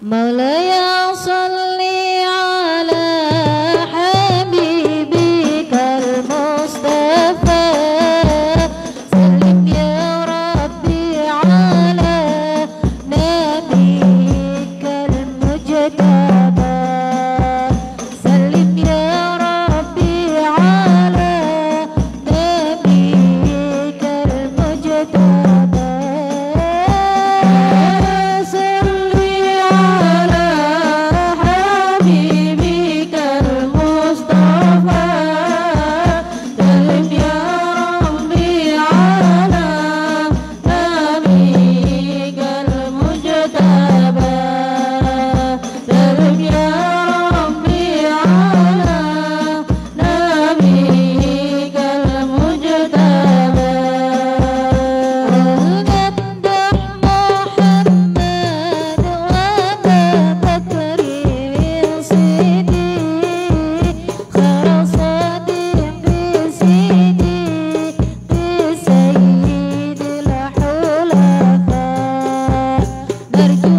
没了呀。30